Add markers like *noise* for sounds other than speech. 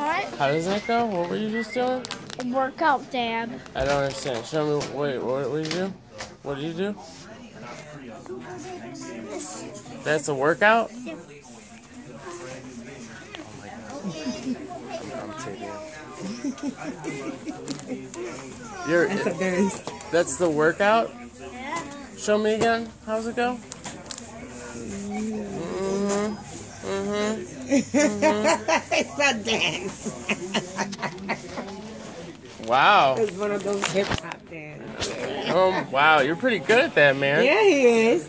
What? How does that go? What were you just doing? Workout, Dab. I don't understand. Show me. Wait, what, what did you do? What did you do? That's a workout? Yeah. I'm, I'm taking. You're, That's that's the workout? Yeah. Show me again. How's it go? Mm-hmm. *laughs* It's a dance. Wow. It's one of those hip hop dances. Um, wow, you're pretty good at that, man. Yeah, he is.